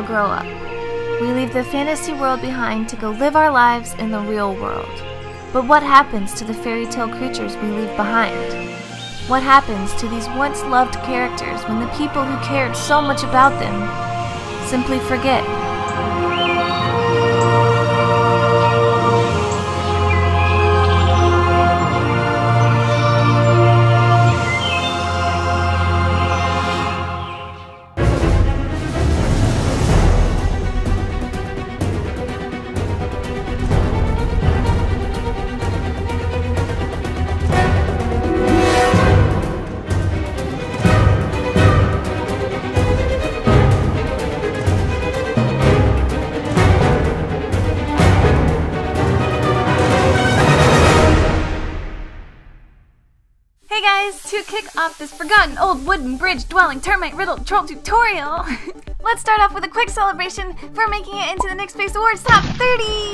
all grow up. We leave the fantasy world behind to go live our lives in the real world. But what happens to the fairy tale creatures we leave behind? What happens to these once loved characters when the people who cared so much about them simply forget? To kick off this forgotten old wooden bridge dwelling termite riddled troll tutorial, let's start off with a quick celebration for making it into the NYX Face Awards Top 30!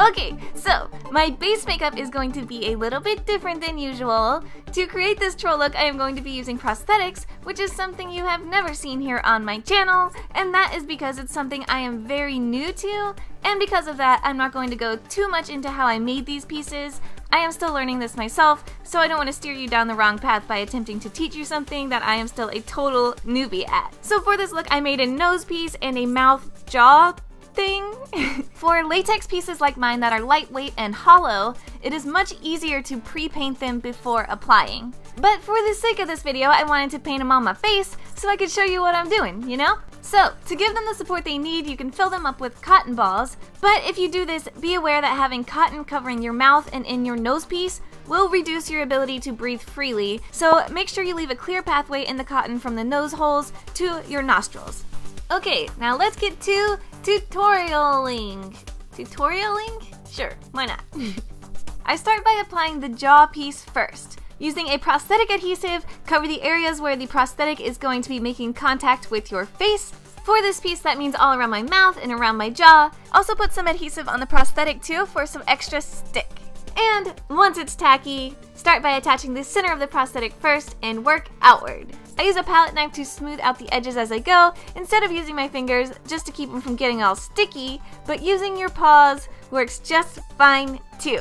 Okay, so my base makeup is going to be a little bit different than usual. To create this troll look, I am going to be using prosthetics, which is something you have never seen here on my channel, and that is because it's something I am very new to, and because of that, I'm not going to go too much into how I made these pieces. I am still learning this myself, so I don't want to steer you down the wrong path by attempting to teach you something that I am still a total newbie at. So for this look, I made a nose piece and a mouth jaw thing. For latex pieces like mine that are lightweight and hollow, it is much easier to pre-paint them before applying. But for the sake of this video, I wanted to paint them on my face so I could show you what I'm doing, you know? So, to give them the support they need, you can fill them up with cotton balls, but if you do this, be aware that having cotton covering your mouth and in your nose piece will reduce your ability to breathe freely, so make sure you leave a clear pathway in the cotton from the nose holes to your nostrils. Okay, now let's get to tutorialing. Tutorialing? Sure, why not? I start by applying the jaw piece first. Using a prosthetic adhesive, cover the areas where the prosthetic is going to be making contact with your face. For this piece, that means all around my mouth and around my jaw. Also put some adhesive on the prosthetic too for some extra stick. And once it's tacky, start by attaching the center of the prosthetic first and work outward. I use a palette knife to smooth out the edges as I go, instead of using my fingers just to keep them from getting all sticky, but using your paws works just fine too.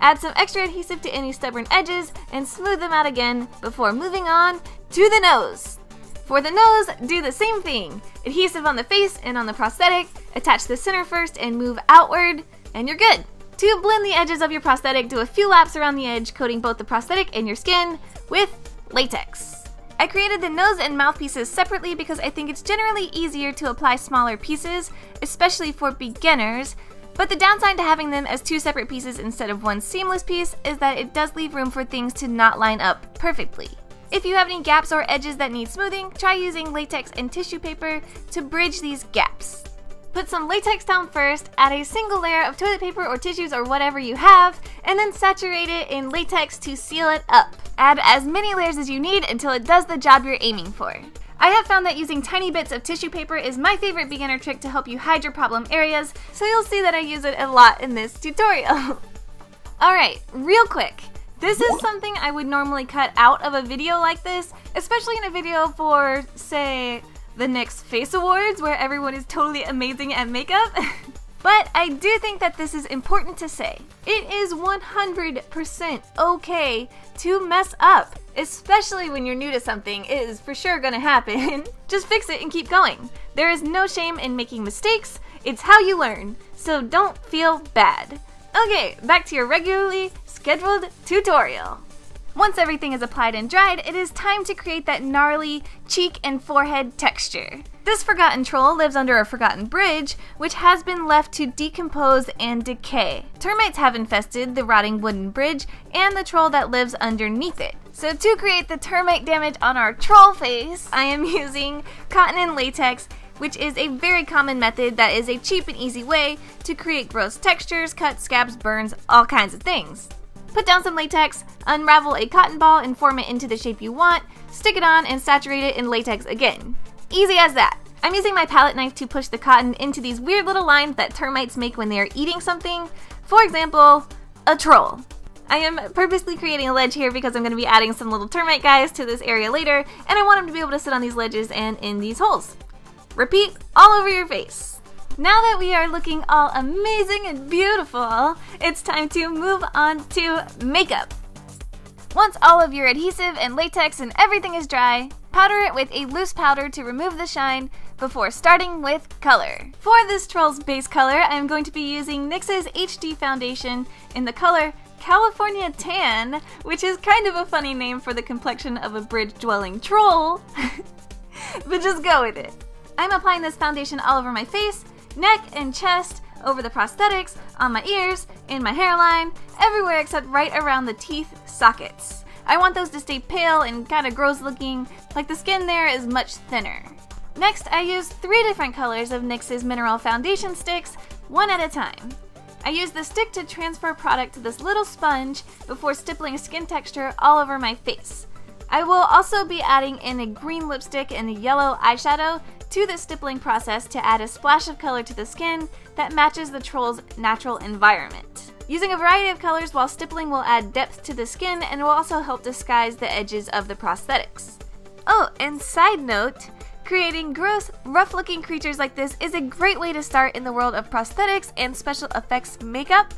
Add some extra adhesive to any stubborn edges and smooth them out again before moving on to the nose. For the nose, do the same thing. Adhesive on the face and on the prosthetic, attach the center first and move outward, and you're good. To blend the edges of your prosthetic, do a few laps around the edge, coating both the prosthetic and your skin with latex. I created the nose and mouth pieces separately because I think it's generally easier to apply smaller pieces, especially for beginners, but the downside to having them as two separate pieces instead of one seamless piece is that it does leave room for things to not line up perfectly. If you have any gaps or edges that need smoothing, try using latex and tissue paper to bridge these gaps. Put some latex down first, add a single layer of toilet paper or tissues or whatever you have, and then saturate it in latex to seal it up. Add as many layers as you need until it does the job you're aiming for. I have found that using tiny bits of tissue paper is my favorite beginner trick to help you hide your problem areas, so you'll see that I use it a lot in this tutorial. Alright, real quick. This is something I would normally cut out of a video like this, especially in a video for, say, the NYX Face Awards where everyone is totally amazing at makeup. but I do think that this is important to say. It is 100% okay to mess up, especially when you're new to something. It is for sure gonna happen. Just fix it and keep going. There is no shame in making mistakes, it's how you learn, so don't feel bad. Okay, back to your regularly scheduled tutorial. Once everything is applied and dried, it is time to create that gnarly cheek and forehead texture. This forgotten troll lives under a forgotten bridge, which has been left to decompose and decay. Termites have infested the rotting wooden bridge and the troll that lives underneath it. So to create the termite damage on our troll face, I am using cotton and latex which is a very common method that is a cheap and easy way to create gross textures, cuts, scabs, burns, all kinds of things. Put down some latex, unravel a cotton ball and form it into the shape you want, stick it on and saturate it in latex again. Easy as that. I'm using my palette knife to push the cotton into these weird little lines that termites make when they are eating something. For example, a troll. I am purposely creating a ledge here because I'm going to be adding some little termite guys to this area later, and I want them to be able to sit on these ledges and in these holes. Repeat all over your face. Now that we are looking all amazing and beautiful, it's time to move on to makeup. Once all of your adhesive and latex and everything is dry, powder it with a loose powder to remove the shine before starting with color. For this troll's base color, I'm going to be using NYX's HD foundation in the color California Tan, which is kind of a funny name for the complexion of a bridge-dwelling troll, but just go with it. I'm applying this foundation all over my face, neck, and chest, over the prosthetics, on my ears, in my hairline, everywhere except right around the teeth sockets. I want those to stay pale and kind of gross looking, like the skin there is much thinner. Next, I use three different colors of NYX's mineral foundation sticks, one at a time. I use the stick to transfer product to this little sponge before stippling skin texture all over my face. I will also be adding in a green lipstick and a yellow eyeshadow to the stippling process to add a splash of color to the skin that matches the troll's natural environment. Using a variety of colors while stippling will add depth to the skin and will also help disguise the edges of the prosthetics. Oh, and side note, creating gross, rough-looking creatures like this is a great way to start in the world of prosthetics and special effects makeup,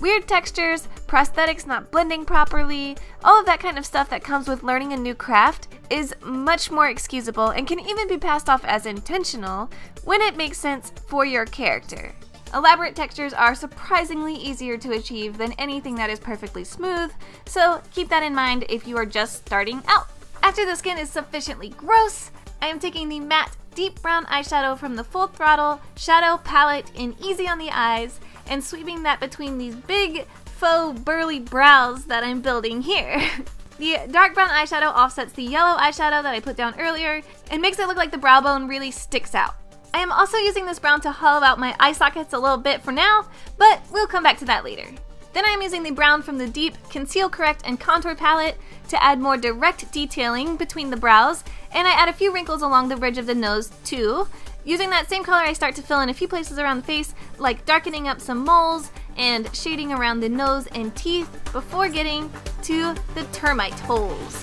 Weird textures, prosthetics not blending properly, all of that kind of stuff that comes with learning a new craft is much more excusable and can even be passed off as intentional when it makes sense for your character. Elaborate textures are surprisingly easier to achieve than anything that is perfectly smooth, so keep that in mind if you are just starting out. After the skin is sufficiently gross, I am taking the matte deep brown eyeshadow from the Full Throttle Shadow Palette in Easy on the Eyes and sweeping that between these big faux burly brows that I'm building here. the dark brown eyeshadow offsets the yellow eyeshadow that I put down earlier and makes it look like the brow bone really sticks out. I am also using this brown to hollow out my eye sockets a little bit for now, but we'll come back to that later. Then I'm using the brown from the Deep Conceal Correct and Contour palette to add more direct detailing between the brows, and I add a few wrinkles along the ridge of the nose too, Using that same color, I start to fill in a few places around the face, like darkening up some moles and shading around the nose and teeth before getting to the termite holes.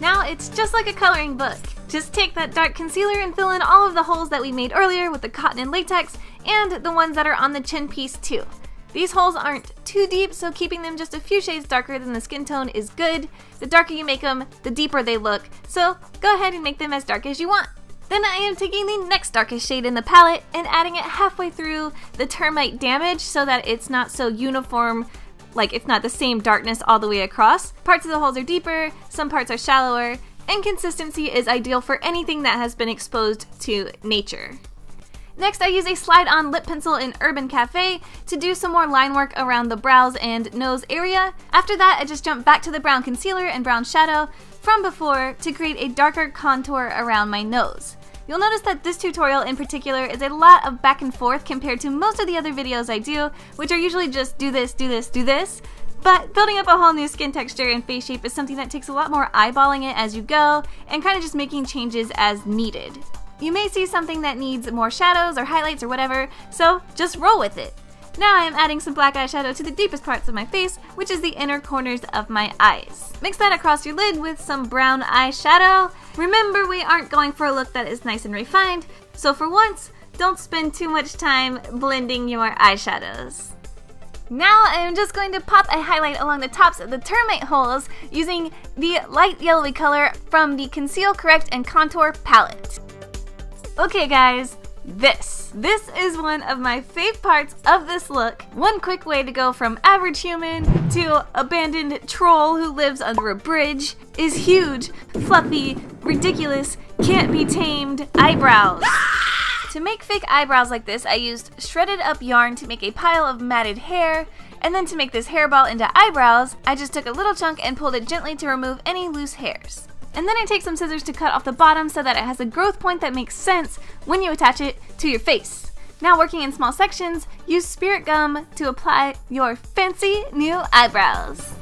Now it's just like a coloring book. Just take that dark concealer and fill in all of the holes that we made earlier with the cotton and latex, and the ones that are on the chin piece too. These holes aren't too deep, so keeping them just a few shades darker than the skin tone is good. The darker you make them, the deeper they look, so go ahead and make them as dark as you want. Then I am taking the next darkest shade in the palette and adding it halfway through the termite damage so that it's not so uniform, like it's not the same darkness all the way across. Parts of the holes are deeper, some parts are shallower, and consistency is ideal for anything that has been exposed to nature. Next, I use a slide-on lip pencil in Urban Cafe to do some more line work around the brows and nose area. After that, I just jump back to the brown concealer and brown shadow from before to create a darker contour around my nose. You'll notice that this tutorial in particular is a lot of back and forth compared to most of the other videos I do, which are usually just do this, do this, do this. But building up a whole new skin texture and face shape is something that takes a lot more eyeballing it as you go, and kind of just making changes as needed. You may see something that needs more shadows or highlights or whatever, so just roll with it. Now I am adding some black eyeshadow to the deepest parts of my face, which is the inner corners of my eyes. Mix that across your lid with some brown eyeshadow. Remember, we aren't going for a look that is nice and refined, so for once, don't spend too much time blending your eyeshadows. Now I'm just going to pop a highlight along the tops of the termite holes using the light yellowy color from the Conceal Correct and Contour palette. Okay guys, this. This is one of my fave parts of this look. One quick way to go from average human to abandoned troll who lives under a bridge is huge, fluffy, ridiculous, can't be tamed eyebrows. to make fake eyebrows like this, I used shredded up yarn to make a pile of matted hair, and then to make this hairball into eyebrows, I just took a little chunk and pulled it gently to remove any loose hairs. And then I take some scissors to cut off the bottom so that it has a growth point that makes sense when you attach it to your face. Now working in small sections, use spirit gum to apply your fancy new eyebrows.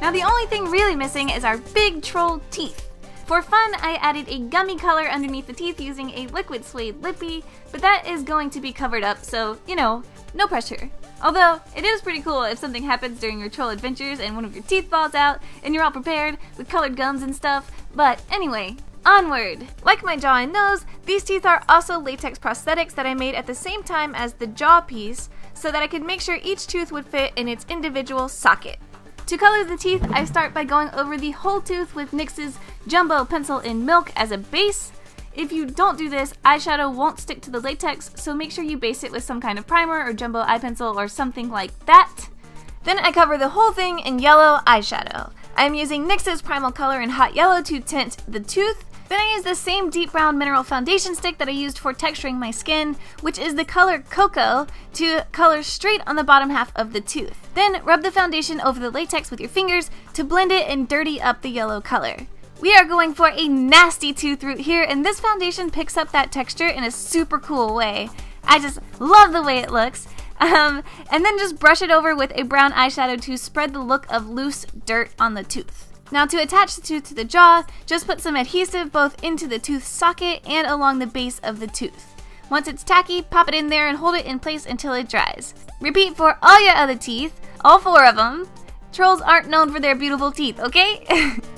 Now the only thing really missing is our big troll teeth. For fun, I added a gummy color underneath the teeth using a liquid suede lippy, but that is going to be covered up, so, you know, no pressure. Although, it is pretty cool if something happens during your troll adventures and one of your teeth falls out and you're all prepared with colored gums and stuff. But anyway, onward! Like my jaw and nose, these teeth are also latex prosthetics that I made at the same time as the jaw piece so that I could make sure each tooth would fit in its individual socket. To color the teeth, I start by going over the whole tooth with NYX's Jumbo Pencil in Milk as a base, if you don't do this, eyeshadow won't stick to the latex, so make sure you base it with some kind of primer or jumbo eye pencil or something like that. Then I cover the whole thing in yellow eyeshadow. I'm using NYX's Primal Color in Hot Yellow to tint the tooth. Then I use the same deep brown mineral foundation stick that I used for texturing my skin, which is the color Cocoa, to color straight on the bottom half of the tooth. Then rub the foundation over the latex with your fingers to blend it and dirty up the yellow color. We are going for a nasty tooth root here, and this foundation picks up that texture in a super cool way. I just love the way it looks. Um, and then just brush it over with a brown eyeshadow to spread the look of loose dirt on the tooth. Now to attach the tooth to the jaw, just put some adhesive both into the tooth socket and along the base of the tooth. Once it's tacky, pop it in there and hold it in place until it dries. Repeat for all your other teeth, all four of them. Trolls aren't known for their beautiful teeth, okay?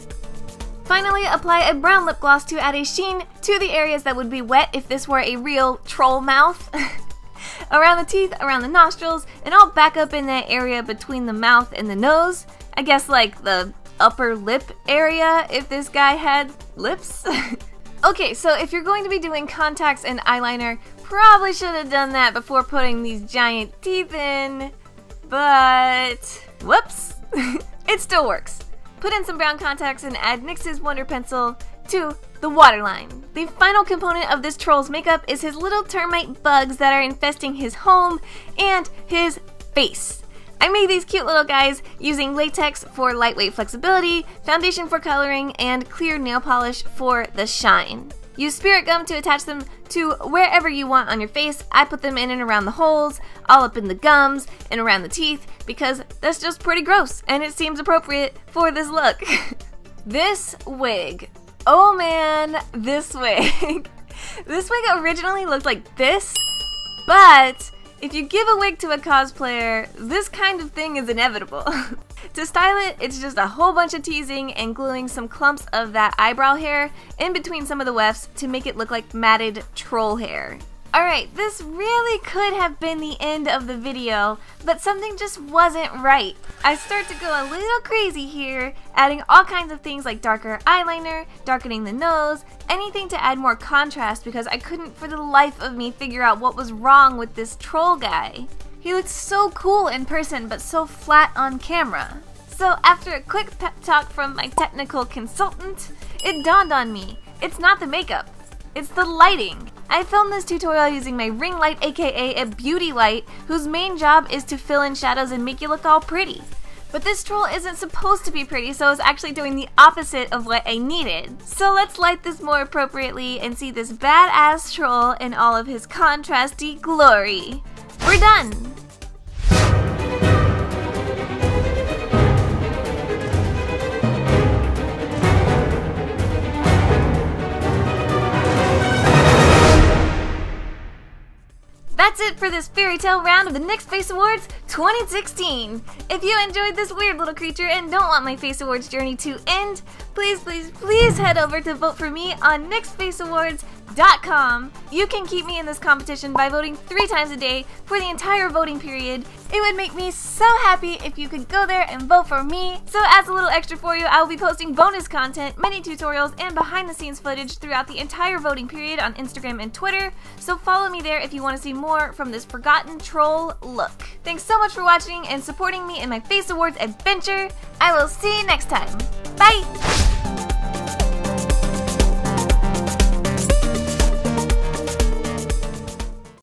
Finally, apply a brown lip gloss to add a sheen to the areas that would be wet if this were a real troll mouth. around the teeth, around the nostrils, and all back up in that area between the mouth and the nose. I guess like the upper lip area if this guy had lips. okay, so if you're going to be doing contacts and eyeliner, probably should have done that before putting these giant teeth in, but whoops, it still works. Put in some brown contacts and add NYX's Wonder Pencil to the waterline. The final component of this troll's makeup is his little termite bugs that are infesting his home and his face. I made these cute little guys using latex for lightweight flexibility, foundation for coloring, and clear nail polish for the shine. Use spirit gum to attach them to wherever you want on your face. I put them in and around the holes, all up in the gums, and around the teeth because that's just pretty gross and it seems appropriate for this look. this wig. Oh man, this wig. this wig originally looked like this, but if you give a wig to a cosplayer, this kind of thing is inevitable. to style it, it's just a whole bunch of teasing and gluing some clumps of that eyebrow hair in between some of the wefts to make it look like matted troll hair. Alright, this really could have been the end of the video, but something just wasn't right. I start to go a little crazy here, adding all kinds of things like darker eyeliner, darkening the nose, anything to add more contrast because I couldn't for the life of me figure out what was wrong with this troll guy. He looked so cool in person but so flat on camera. So after a quick pep talk from my technical consultant, it dawned on me, it's not the makeup, it's the lighting. I filmed this tutorial using my ring light aka a beauty light whose main job is to fill in shadows and make you look all pretty. But this troll isn't supposed to be pretty, so it's actually doing the opposite of what I needed. So let's light this more appropriately and see this badass troll in all of his contrasty glory. We're done! For this fairy tale round of the NYX Face Awards 2016. If you enjoyed this weird little creature and don't want my Face Awards journey to end, please, please, please head over to vote for me on NYXFaceAwards.com. You can keep me in this competition by voting three times a day for the entire voting period. It would make me so happy if you could go there and vote for me. So as a little extra for you, I will be posting bonus content, many tutorials, and behind the scenes footage throughout the entire voting period on Instagram and Twitter. So follow me there if you want to see more from this forgotten troll look. Thanks so much for watching and supporting me in my Face Awards adventure. I will see you next time. Bye!